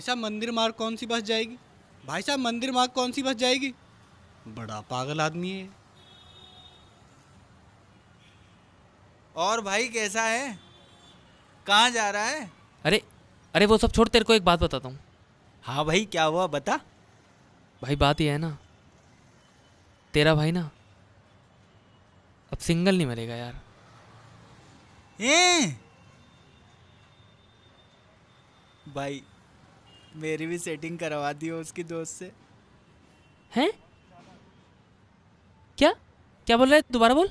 भाई साहब मंदिर मार्ग कौन सी बस जाएगी? भाई साहब मंदिर मार्ग कौन सी बस जाएगी? बड़ा पागल आदमी है। और भाई कैसा है? कहाँ जा रहा है? अरे अरे वो सब छोड़ तेरे को एक बात बताता हूँ। हाँ भाई क्या हुआ बता। भाई बात ये है ना तेरा भाई ना अब सिंगल नहीं मरेगा यार। ए भाई मेरी भी सेटिंग करवा दियो उसकी दोस्त से। हैं? क्या? क्या बोल रहा है? दोबारा बोल।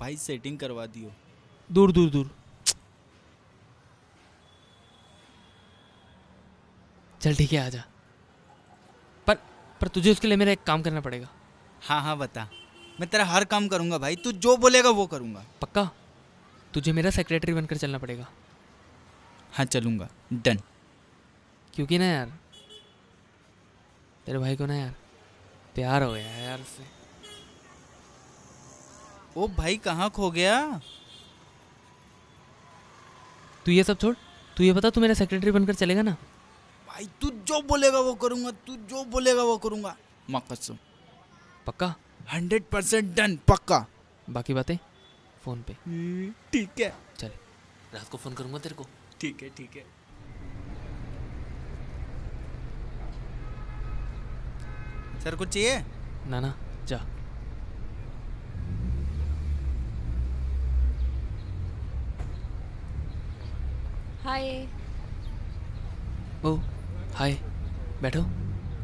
भाई सेटिंग करवा दियो दूर दूर दूर। चल ठीक है आजा पर पर तुझे उसके लिए मेरा एक काम करना पड़ेगा। हाँ हाँ बता। मैं तेरा हर काम करूँगा भाई। तू जो बोलेगा वो करूँगा। पक्का? तुझे मेरा सेक्रेटरी बनकर चलना पड़ेगा। हाँ चलूँगा। डन क्योंकि ना यार? तेरे भाई को ना यार प्यार हो गया यार उससे ओ भाई कहाँ खो गया? तू ये सब छोड़ तू ये बता तू मेरा सेक्रेटरी बनकर चलेगा ना? भाई तू जो बोलेगा वो करूँगा तू जो बोलेगा वो करूँगा। मकसम पक्का? हंड्रेड परसेंट डन पक्का। बाकी बातें? फ़ोन पे। ठीक है। चल। रात को फ़ोन करूँगा तेरे को। ठीक है ठीक है। सर कुछ चाहिए? ना ना जा। हाय। ओ हाय। बैठो।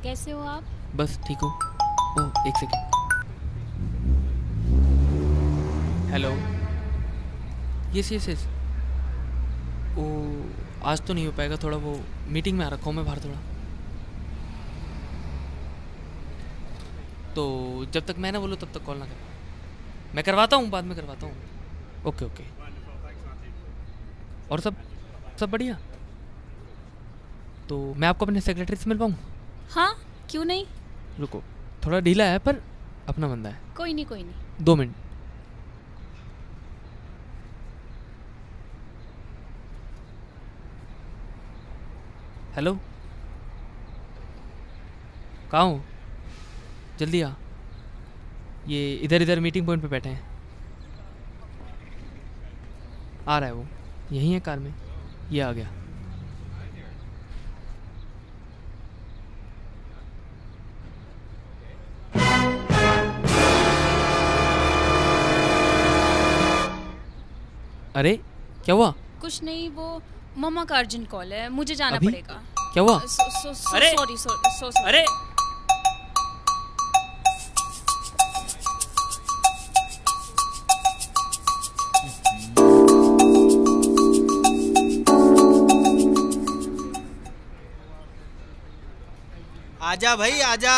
कैसे हो आप? बस ठीक हो। ओ एक second hello yes yes yes ओ आज तो नहीं हो पाएगा थोड़ा वो मीटिंग में आ रखा हूँ मैं बाहर थोड़ा। तो जब तक मैं ना बोलूँ तब तक कॉल ना कर मैं करवाता हूँ बाद में करवाता हूँ। ओके ओके और सब सब बढ़िया? तो मैं आपको अपने सेक्रेटरी से मिल पाऊँ हाँ क्यों नहीं? रुको थोड़ा ढीला है पर अपना बंदा है। कोई नहीं कोई नहीं। दो मिनट। हेलो कहाँ हो? जल्दी आ। ये इधर इधर मीटिंग पॉइंट पे बैठे हैं। आ रहा है वो। यहीं है कार में। ये आ गया। अरे क्या हुआ? कुछ नहीं वो मम्मा का अर्जेंट कॉल है। मुझे जाना अभी? पड़ेगा। क्या हुआ? सो सो सो अरे! सॉरी सॉरी अरे! आजा भाई आजा।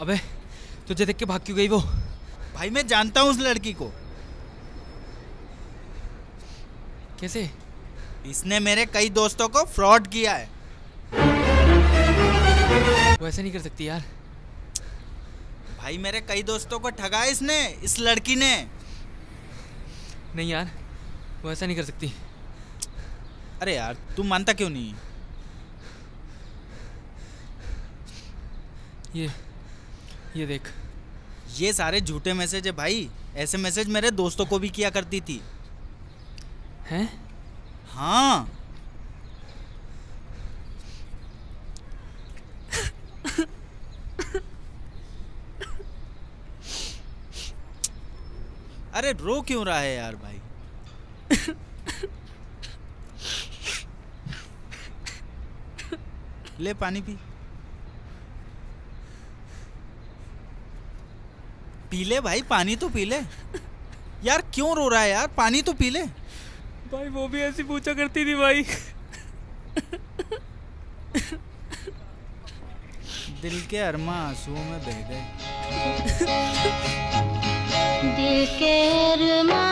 अबे तुझे देख के भाग क्यों गई वो? भाई मैं जानता हूँ उस लड़की को। कैसे? इसने मेरे कई दोस्तों को फ्रॉड किया है। वो ऐसे नहीं कर सकती यार। भाई मेरे कई दोस्तों को ठगा इसने इस लड़की ने। नहीं यार वो ऐसा नहीं कर सकती। अरे यार तू मानता क्यों नहीं? ये ये देख। ये सारे झूठे मैसेज है भाई। ऐसे मैसेज मेरे दोस्तों को भी किया करती थी। हैं? हाँ। अरे रो क्यों रहा है यार भाई? ले पानी पी। पी ले भाई पानी तो पी ले यार क्यों रो रहा है यार? पानी तो पी ले भाई वो भी ऐसी पूछा करती थी भाई। दिल के अरमा आंसुओं में बह गए। दिल के अरमां